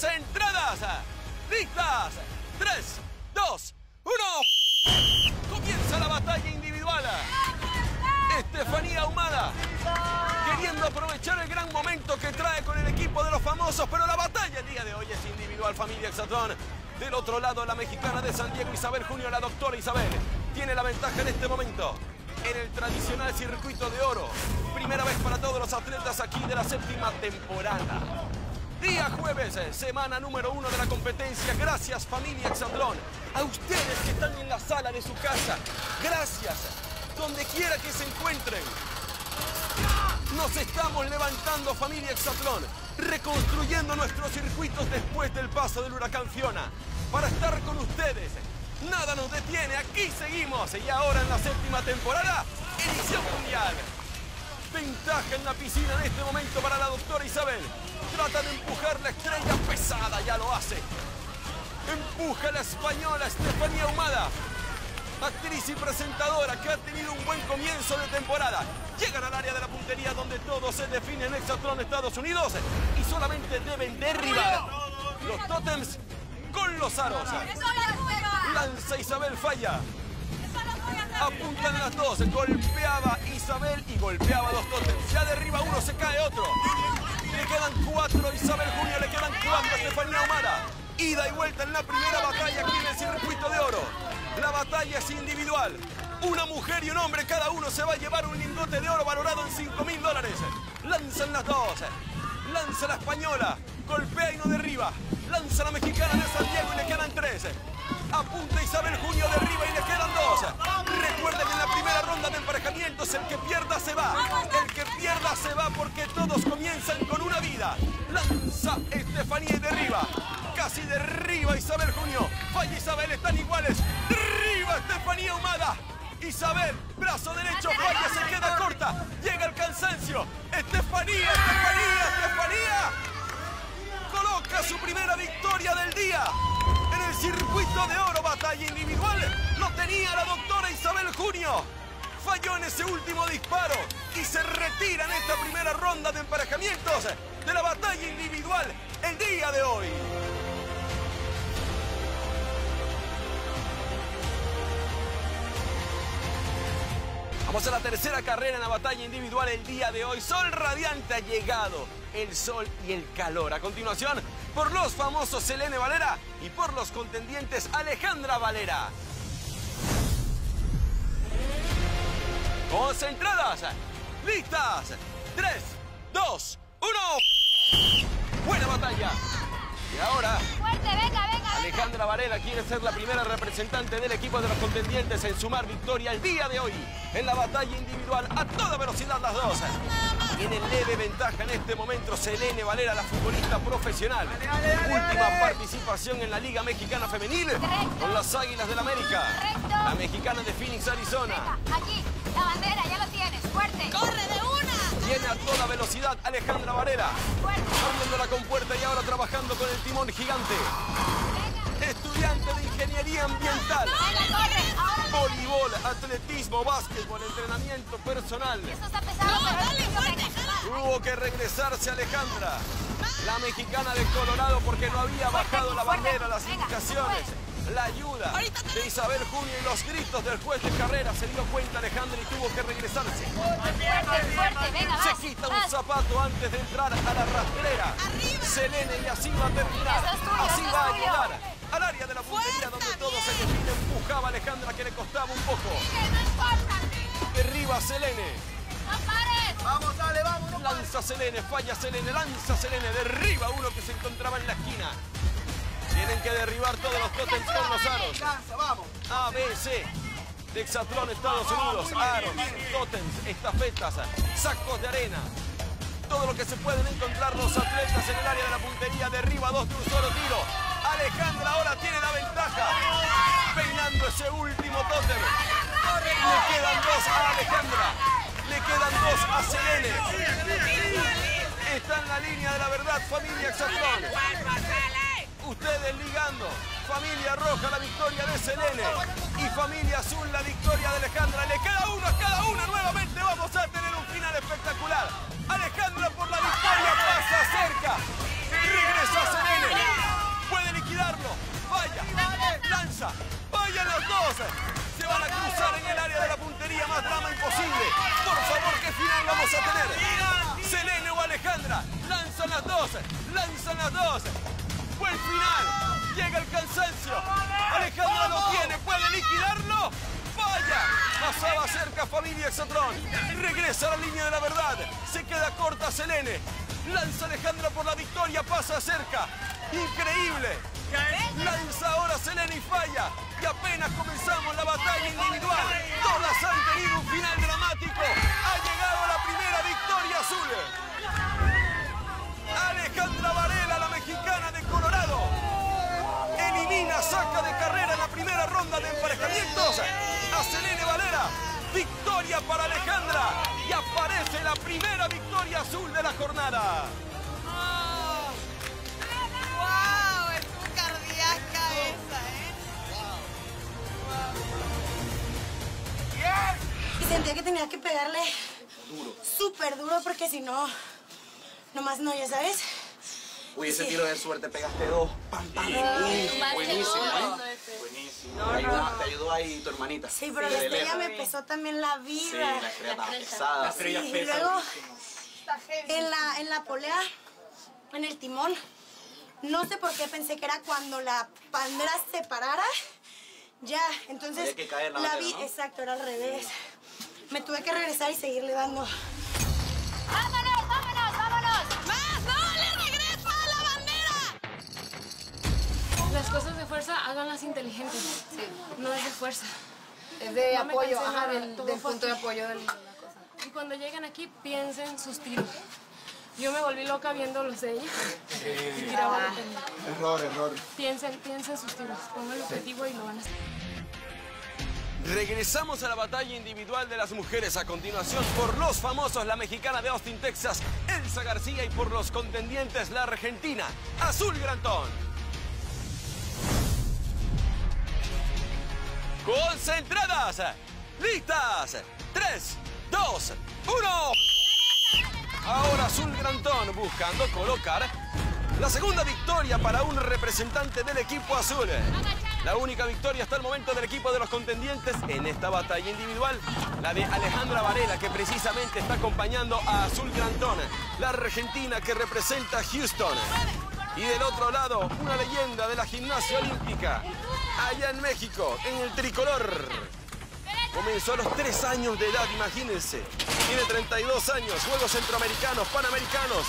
Concentradas. Listas. 3, 2, 1. Comienza la batalla individual. Estefanía Ahumada queriendo aprovechar el gran momento que trae con el equipo de los famosos, pero la batalla el día de hoy es individual, familia Exatlón. Del otro lado, la mexicana de San Diego, Isabel Junio, la doctora Isabel, tiene la ventaja en este momento en el tradicional circuito de oro. Primera vez para todos los atletas aquí de la séptima temporada. Día jueves, eh, semana número uno de la competencia. Gracias familia Exatlón. A ustedes que están en la sala de su casa. Gracias. Donde quiera que se encuentren. Nos estamos levantando familia Exatlón. Reconstruyendo nuestros circuitos después del paso del huracán Fiona. Para estar con ustedes. Nada nos detiene. Aquí seguimos. Y ahora en la séptima temporada, edición mundial. Ventaja en la piscina en este momento para la doctora Isabel. Trata de empujar la estrella pesada, ya lo hace. Empuja la española Estefanía Humada. Actriz y presentadora que ha tenido un buen comienzo de temporada. Llegan al área de la puntería donde todo se define en Exatron Estados Unidos y solamente deben derribar los tótems con los aros. Lanza Isabel falla. Apuntan las dos, golpeaba Isabel y golpeaba los tótems. Ya derriba uno, se cae otro. Le quedan cuatro, Isabel Junio, le quedan cuatro, Estefanía Humada. Ida y vuelta en la primera batalla aquí en el circuito de oro. La batalla es individual. Una mujer y un hombre, cada uno se va a llevar un lingote de oro valorado en 5 mil dólares. Lanzan las dos. Lanza la española. Golpea y no derriba. Lanza la mexicana de San Diego y le quedan tres. Apunta Isabel Junio, derriba y le quedan dos. Recuerden que en la primera ronda de emparejamientos el que pierda se va. El que pierda se va porque todos comienzan con una vida. Lanza Estefanía y derriba. Casi derriba Isabel Junio. Falla Isabel, están iguales. Derriba Estefanía Humada. Isabel, brazo derecho, falla, se queda corta. Llega el cansancio. Estefanía, Estefanía, Estefanía. Coloca su primera victoria del día. En el circuito de oro, batalla individual, lo tenía la doctora Isabel Junio. Falló en ese último disparo y se retira en esta primera ronda de emparejamientos de la batalla individual el día de hoy. Vamos a la tercera carrera en la batalla individual el día de hoy. Sol radiante ha llegado. El sol y el calor. A continuación, por los famosos Selene Valera y por los contendientes Alejandra Valera. Concentradas. Listas. 3, 2, 1. Buena batalla. Y ahora... Fuerte, venga, venga. Alejandra Varela quiere ser la primera representante del equipo de los contendientes en sumar victoria el día de hoy en la batalla individual a toda velocidad las dos. Tiene leve ventaja en este momento Selene Valera, la futbolista profesional. Última participación en la Liga Mexicana Femenil con las Águilas del América. La mexicana de Phoenix, Arizona. Venga, aquí, la bandera, ya lo tienes. Fuerte. ¡Corre de una! Viene a toda velocidad Alejandra Varela. Abriendo la compuerta y ahora trabajando con el timón gigante. Estudiante de Ingeniería Ambiental. Voleibol, atletismo, básquetbol, entrenamiento personal. Esto está pesado, pero dale, fuerte. Tuvo que regresarse Alejandra, la mexicana de Colorado, porque no había bajado la bandera, las indicaciones, la ayuda de Isabel Junio y los gritos del juez de carrera. Se dio cuenta Alejandra y tuvo que regresarse. Fuerte, fuerte, venga, Se vas, quita un vas. zapato antes de entrar a la rastrera. Arriba. Selene y así va a terminar. Eso es tuyo, así eso es va a llegar al área de la puntería Fuerza, donde todo se bien. define. Empujaba a Alejandra que le costaba un poco. No importa. Derriba a Selene. No pares. Vamos, dale, vamos. no Lanza Selene, falla Selene, lanza Selene, derriba uno que se encontraba en la esquina. Tienen que derribar todos los tótems con los aros. Lanza, vamos. A, B, C. Dexatlón Estados Unidos, aros, tótems, estafetas, sacos de arena. Todo lo que se pueden encontrar los atletas en el área de la puntería. Derriba dos de un solo tiro. Alejandra ahora tiene la ventaja. Peinando ese último tótem. Le quedan dos a Alejandra. Le quedan dos a Selene. Está en la línea de la verdad, familia Exatlón. Ustedes ligando. Familia Roja, la victoria de Selene. Y familia Azul, la victoria de Alejandra. Le queda uno a cada una. Nuevamente vamos a tener un final espectacular. Alejandra por la victoria pasa cerca. Regresa Selene tirarlo. Vaya, lanza. Vayan los dos. Se van a cruzar en el área de la puntería. Más drama imposible. Por favor, ¿qué final vamos a tener? Selene o Alejandra. Lanzan las dos. Lanzan las dos. Fue el final. Llega el cansancio. Alejandra lo tiene. ¿Puede liquidarlo? ¡Vaya! Pasaba cerca Familia Exotron. Regresa a la línea de la verdad. Se queda corta Selene. Lanza Alejandra por la victoria. Pasa cerca. Increíble. Lanza ahora Selene y falla. Y apenas comenzamos la batalla individual. Todas han tenido un final dramático. Ha llegado la primera victoria azul. Alejandra Varela, la mexicana de Colorado. Elimina, saca de carrera en la primera ronda de emparejamientos a Selene Valera. Victoria para Alejandra. Y aparece la primera victoria azul de la jornada. Sentía que tenía que pegarle súper duro porque si no, nomás no, ya sabes. Uy, ese tiro de suerte pegaste dos. Pam, pam. Uy, buenísimo, ¿eh? Buenísimo. Te ayudó, te ayudó ahí tu hermanita. Sí, pero Sí, la estrella me pesó también la Sí, vida. la estrella estaba pesada. Sí, y luego en la, en la polea, en el timón, no sé por qué pensé que era cuando la bandera se parara. Ya, entonces Había que caer la la bandera, vi, ¿no? exacto, era al revés. Me tuve que regresar y seguirle dando. ¡Vámonos, vámonos, vámonos! ¡Más! ¡No! ¡Le regresa a la bandera! Las cosas de fuerza háganlas inteligentes. No es de fuerza. Es de No apoyo, ajá, del, punto de apoyo de la cosa. Y cuando lleguen aquí, piensen sus tiros. Yo me volví loca viendo los de ella. Y tiraba pendejo. Error, error. Piensen, piensen sus tiros. Pongan el objetivo y lo van a hacer. Regresamos a la batalla individual de las mujeres a continuación por los famosos, la mexicana de Austin, Texas, Elsa García y por los contendientes, la argentina, Azul Grantón. Concentradas, listas, 3, 2, 1. Ahora Azul Grantón buscando colocar la segunda victoria para un representante del equipo azul. La única victoria hasta el momento del equipo de los contendientes en esta batalla individual, la de Alejandra Varela, que precisamente está acompañando a Azul Grantón, la argentina que representa a Houston. Y del otro lado, una leyenda de la gimnasia olímpica, allá en México, en el tricolor. Comenzó a los 3 años de edad, imagínense. Tiene 32 años, Juegos Centroamericanos, Panamericanos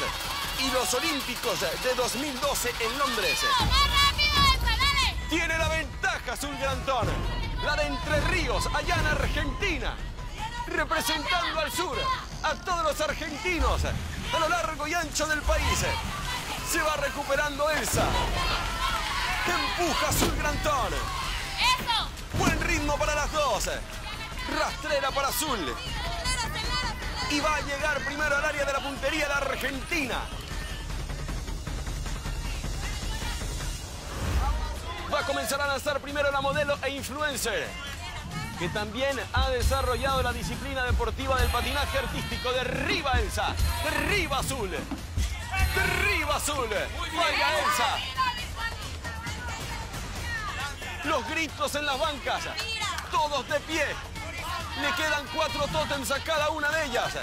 y los Olímpicos de 2012 en Londres. Tiene la ventaja Azul Grantón, la de Entre Ríos, allá en Argentina. Representando al sur, a todos los argentinos, a lo largo y ancho del país. Se va recuperando Elsa. Empuja Azul Grantón. ¡Eso! Buen ritmo para las dos. Rastrera para Azul. Y va a llegar primero al área de la puntería la Argentina. Va a comenzar a lanzar primero la modelo e influencer, que también ha desarrollado la disciplina deportiva del patinaje artístico. Derriba Elsa, derriba Azul, derriba Azul. Vaya Elsa. Los gritos en las bancas, todos de pie. Le quedan cuatro tótems a cada una de ellas.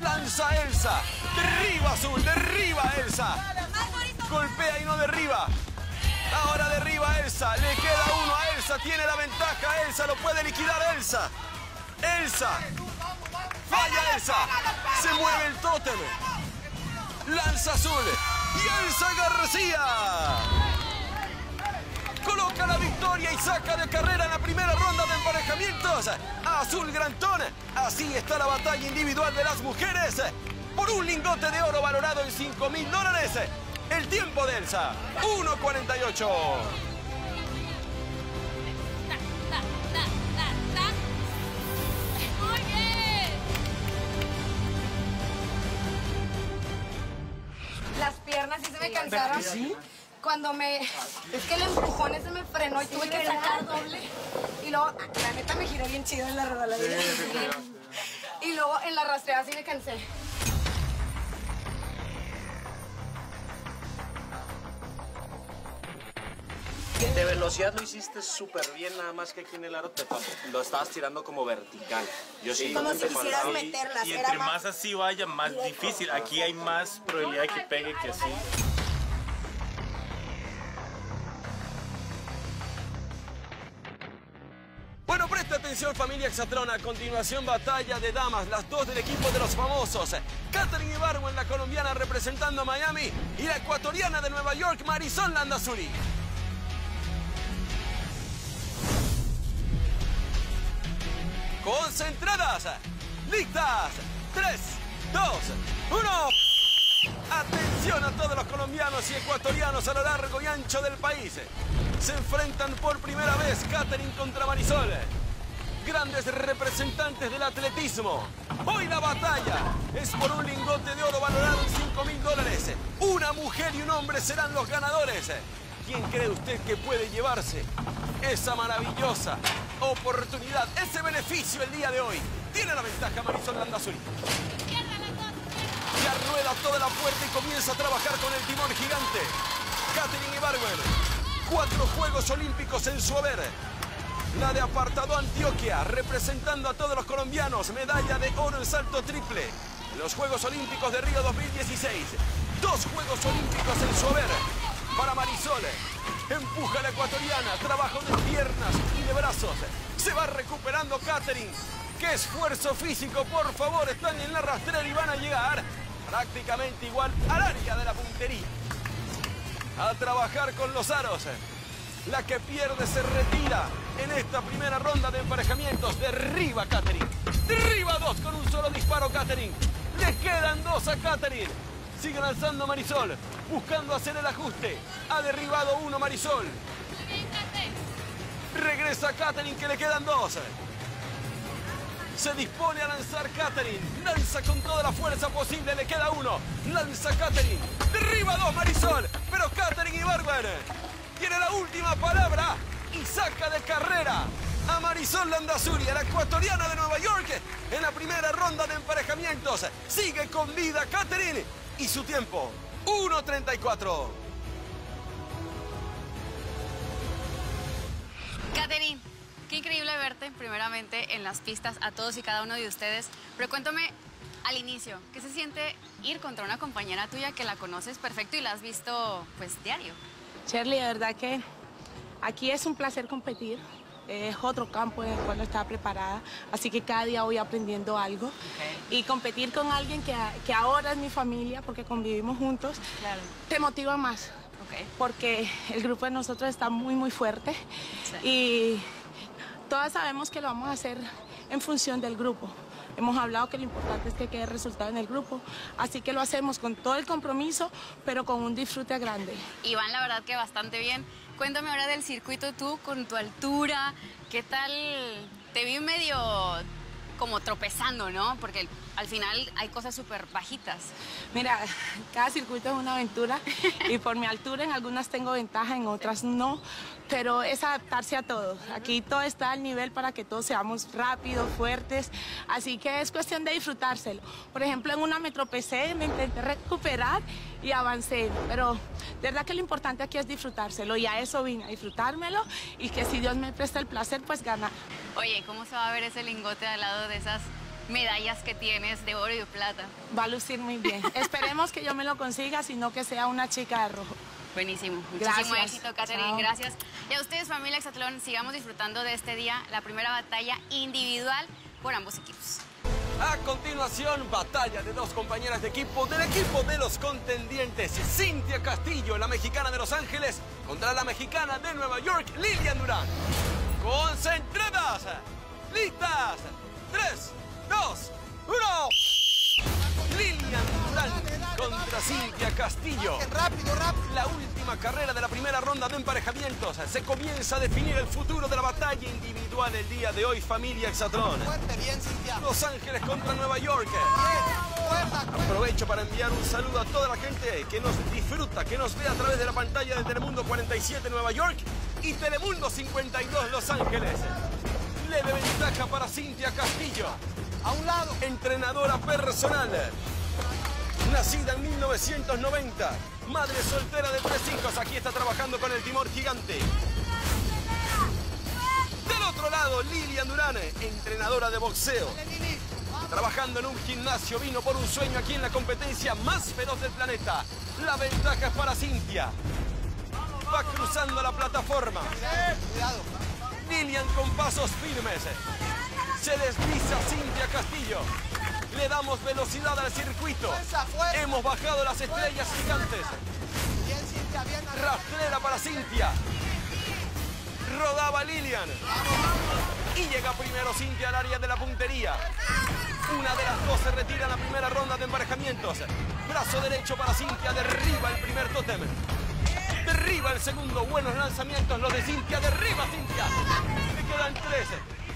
Lanza Elsa, derriba Azul, derriba Elsa. Golpea y no derriba. Ahora derriba Elsa, le queda uno a Elsa, tiene la ventaja Elsa, lo puede liquidar Elsa. Elsa, falla Elsa, se mueve el tótem. Lanza Azul y Elsa García. Coloca la victoria y saca de carrera en la primera ronda de emparejamientos Azul Grantón. Así está la batalla individual de las mujeres por un lingote de oro valorado en 5 mil dólares. El tiempo de Elsa, 1.48. Ta, ta, ta, ta, ta. Muy bien. Las piernas sí se me cansaron. Cuando me... Es que el empujón ese me frenó y tuve que sacar doble. Y luego, la neta me giré bien chido en la rodalera. Y luego en la rastreada sí me cansé. De velocidad lo hiciste súper bien, nada más que aquí en el aro te. Lo estabas tirando como vertical. Yo sí, Como te si quisieras meterlas. Y entre más- más así vaya, más difícil. Aquí hay más probabilidad de que pegue que así. Bueno, presta atención familia Exatlón. A continuación, batalla de damas, las dos del equipo de los famosos. Katherine Ibargüen, la colombiana representando a Miami, y la ecuatoriana de Nueva York, Marisol Landazuri. Concentradas, listas, 3, 2, 1. Atención a todos los colombianos y ecuatorianos a lo largo y ancho del país. Se enfrentan por primera vez Katherine contra Marisol. Grandes representantes del atletismo. Hoy la batalla es por un lingote de oro valorado en 5 mil dólares. Una mujer y un hombre serán los ganadores. ¿Quién cree usted que puede llevarse esa maravillosa oportunidad, ese beneficio el día de hoy? Tiene la ventaja Marisol Landazuri. Ya rueda toda la puerta y comienza a trabajar con el timón gigante. Katherine Ibargüen, cuatro Juegos Olímpicos en su haber. La de apartado Antioquia, representando a todos los colombianos, medalla de oro en salto triple. Los Juegos Olímpicos de Río 2016. Dos Juegos Olímpicos en su haber. Para Marisol, empuja a la ecuatoriana, trabajo de piernas y de brazos. Se va recuperando Katherine. ¡Qué esfuerzo físico! Por favor, están en la rastrera y van a llegar prácticamente igual al área de la puntería. A trabajar con los aros. La que pierde se retira en esta primera ronda de emparejamientos. Derriba Katherine. Derriba dos con un solo disparo Katherine. Le quedan dos a Katherine. Sigue lanzando Marisol, buscando hacer el ajuste. Ha derribado uno Marisol. Regresa Katherine que le quedan dos. Se dispone a lanzar Katherine. Lanza con toda la fuerza posible. Le queda uno. Lanza Katherine. Derriba dos Marisol. Pero Katherine Ibargüen tiene la última palabra y saca de carrera a Marisol Landazuri, la ecuatoriana de Nueva York, en la primera ronda de emparejamientos. Sigue con vida Katherine y su tiempo 1.34. Catherine, qué increíble verte primeramente en las pistas a todos y cada uno de ustedes. Pero cuéntame al inicio, ¿qué se siente ir contra una compañera tuya que la conoces perfecto y la has visto pues diario? Shirley, de verdad que aquí es un placer competir. Es otro campo en el cual no estaba preparada, así que cada día voy aprendiendo algo. Y competir con alguien que, que ahora es mi familia, porque convivimos juntos, Claro. te motiva más. Porque el grupo de nosotros está muy, muy fuerte. Y todas sabemos que lo vamos a hacer en función del grupo. Hemos hablado que lo importante es que quede resultado en el grupo, así que lo hacemos con todo el compromiso, pero con un disfrute grande. Y van la verdad que bastante bien. Cuéntame ahora del circuito tú con tu altura, ¿qué tal? Te vi medio como tropezando, ¿no? Porque al final hay cosas súper bajitas. Mira, cada circuito es una aventura y por mi altura en algunas tengo ventaja, en otras no, pero es adaptarse a todo. Aquí todo está al nivel para que todos seamos rápidos, fuertes, así que es cuestión de disfrutárselo. Por ejemplo, en una me tropecé, me intenté recuperar y avancé, pero de verdad que lo importante aquí es disfrutárselo y a eso vine, a disfrutármelo y que si Dios me presta el placer, pues ganar. Oye, ¿cómo se va a ver ese lingote al lado de esas medallas que tienes de oro y de plata? Va a lucir muy bien. Esperemos que yo me lo consiga, sino que sea una chica de rojo. Buenísimo. Muchísimo Gracias. éxito, Catherine. Chao. Gracias. Y a ustedes, familia Exatlón, sigamos disfrutando de este día, la primera batalla individual por ambos equipos. A continuación, batalla de dos compañeras de equipo del equipo de los contendientes. Cintia Castillo, la mexicana de Los Ángeles, contra la mexicana de Nueva York, Lilian Durán. Concentradas, listas, 3, 2, 1. Lilian Durán contra Cintia Castillo. Rápido, rápido. La última carrera de la primera ronda de emparejamientos. Se comienza a definir el futuro de la batalla individual el día de hoy, familia. Fuerte, bien, Cintia. Los Ángeles contra Nueva York. Aprovecho para enviar un saludo a toda la gente que nos disfruta, que nos ve a través de la pantalla de Telemundo 47 Nueva York y Telemundo 52 Los Ángeles. Leve ventaja para Cintia Castillo, A un lado. entrenadora personal. Nacida en 1990, madre soltera de tres hijos, aquí está trabajando con el timor gigante. Del otro lado, Lilian Durán, entrenadora de boxeo. Trabajando en un gimnasio, vino por un sueño aquí en la competencia más feroz del planeta. La ventaja es para Cintia. Va cruzando la plataforma. Lilian con pasos firmes. Se desliza Cintia Castillo. Le damos velocidad al circuito. Hemos bajado las estrellas gigantes. Rastrera para Cintia. Rodaba Lilian. Y llega primero Cintia al área de la puntería. Una de las dos se retira en la primera ronda de emparejamientos. Brazo derecho para Cintia, derriba el primer tótem. Derriba el segundo, buenos lanzamientos los de Cintia, derriba Cintia. Le quedan tres,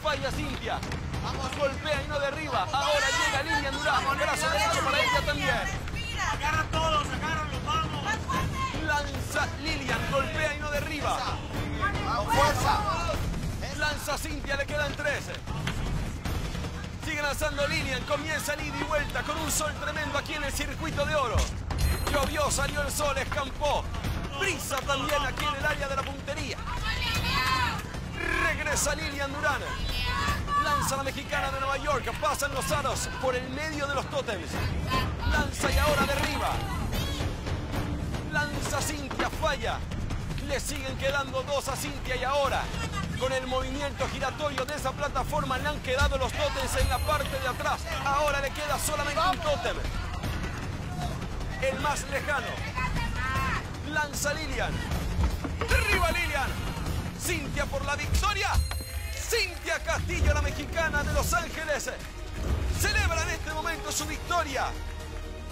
falla Cintia. Golpea y no derriba. Ahora llega Lilian Durán, brazo derecho para ella también. Agarra todos, agárralos, vamos. Lanza Lilian, golpea y no derriba. Fuerza. Lanza Cintia, le quedan tres. Sigue lanzando Lilian, comienza el ida y vuelta con un sol tremendo aquí en el circuito de oro. Llovió, salió el sol, escampó. Brisa también aquí en el área de la puntería. Regresa Lilian Durán. Lanza la mexicana de Nueva York, pasan los aros por el medio de los tótems. Lanza y ahora derriba. Lanza Cintia, falla. Le siguen quedando dos a Cintia y ahora con el movimiento giratorio de esa plataforma le han quedado los tótems en la parte de atrás. Ahora le queda solamente un tótem. El más lejano. Lanza Lilian. Derriba Lilian. Cintia por la victoria. Cintia Castillo, la mexicana de Los Ángeles, celebra en este momento su victoria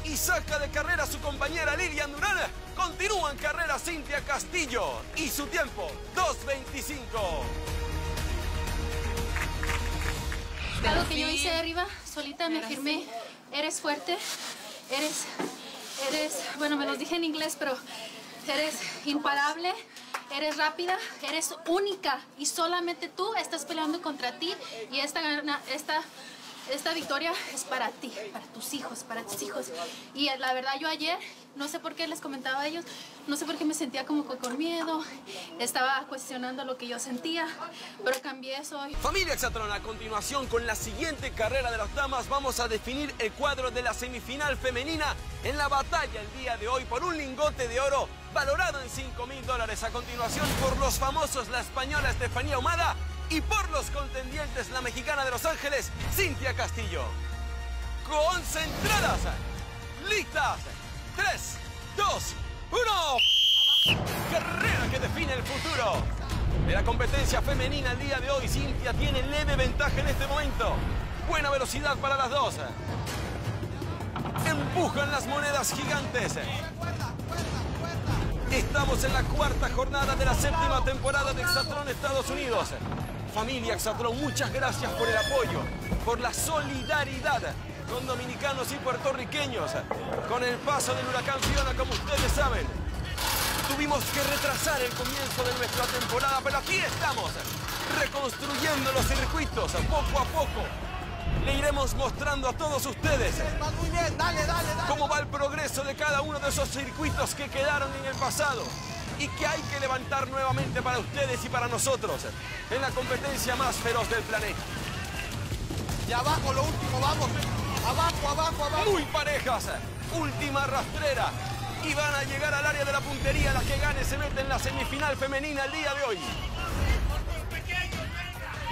y saca de carrera a su compañera Lilian Durán. Continúa en carrera Cintia Castillo y su tiempo 2.25. Algo que yo hice arriba, solita me firmé. Eres fuerte, eres, eres, bueno, me los dije en inglés, pero eres imparable, eres rápida, eres única y solamente tú estás peleando contra ti y esta, esta, esta victoria es para ti, para tus hijos, para tus hijos. Y eh, la verdad yo ayer, no sé por qué les comentaba a ellos, no sé por qué me sentía como con miedo, estaba cuestionando lo que yo sentía, pero cambié eso hoy. Familia Exatlón, a continuación con la siguiente carrera de las damas vamos a definir el cuadro de la semifinal femenina en la batalla el día de hoy por un lingote de oro valorado en 5 mil dólares. A continuación por los famosos la española Estefanía Humada y por los contendientes la mexicana de Los Ángeles Cintia Castillo. Concentradas, listas, 3, 2, 1. Carrera que define el futuro. De la competencia femenina el día de hoy, Cintia tiene leve ventaja en este momento. Buena velocidad para las dos. Empujan las monedas gigantes. Estamos en la cuarta jornada de la séptima temporada de Exatlón Estados Unidos. Familia Exatlón, muchas gracias por el apoyo, por la solidaridad con dominicanos y puertorriqueños. Con el paso del huracán Fiona, como ustedes saben, Tuvimos que retrasar el comienzo de nuestra temporada, pero aquí estamos, reconstruyendo los circuitos poco a poco. Le iremos mostrando a todos ustedes cómo va el progreso de cada uno de esos circuitos que quedaron en el pasado y que hay que levantar nuevamente para ustedes y para nosotros en la competencia más feroz del planeta. Y abajo, lo último, vamos. Abajo, abajo, abajo. Muy parejas, última rastrera y van a llegar al área de la puntería. La que gane se mete en la semifinal femenina el día de hoy.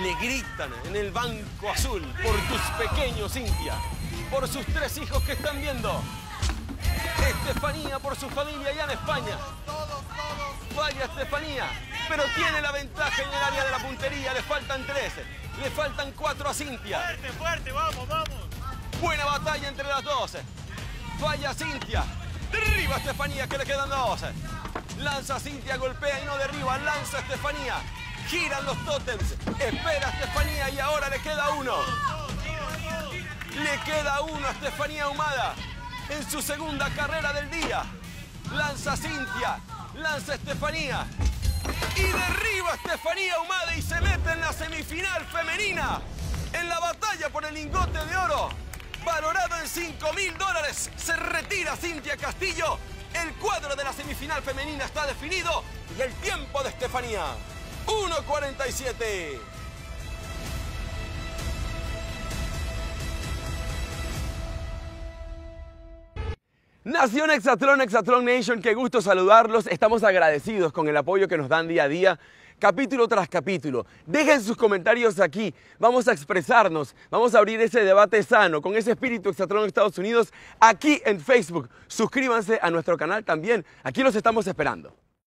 Le gritan en el banco azul por tus pequeños, Cintia, por sus tres hijos que están viendo. Estefanía por su familia allá en España. Falla Estefanía, pero tiene la ventaja en el área de la puntería. Le faltan tres, le faltan cuatro a Cintia. Fuerte, fuerte, vamos, vamos. Buena batalla entre las dos. Falla Cintia. Derriba a Estefanía, que le quedan dos. Lanza Cintia, golpea y no derriba. Lanza Estefanía. Giran los tótems. Espera Estefanía y ahora le queda uno. Le queda uno a Estefanía Humada en su segunda carrera del día. Lanza Cintia. Lanza Estefanía. Y derriba a Estefanía Humada y se mete en la semifinal femenina. En la batalla por el lingote de oro. valorado en 5 mil dólares. Se retira Cintia Castillo. El cuadro de la semifinal femenina está definido y el tiempo de Estefanía, 1.47. Nación Exatlón, Exatlón Nation, qué gusto saludarlos. Estamos agradecidos con el apoyo que nos dan día a día, capítulo tras capítulo. Dejen sus comentarios aquí, vamos a expresarnos, vamos a abrir ese debate sano con ese espíritu Exatlón Estados Unidos aquí en Facebook. Suscríbanse a nuestro canal también, aquí los estamos esperando.